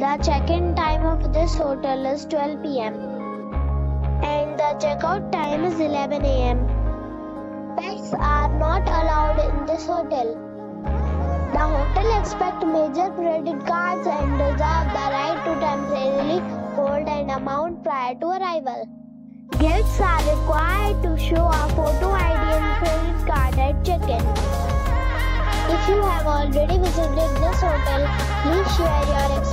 The check-in time of this hotel is 12 pm and the checkout time is 11 am. Pets are not allowed in this hotel. The hotel accepts major credit cards and reserves the right to temporarily hold an amount prior to arrival. Guests are required to show a photo ID and credit card at check-in. If you have already visited this hotel, please share your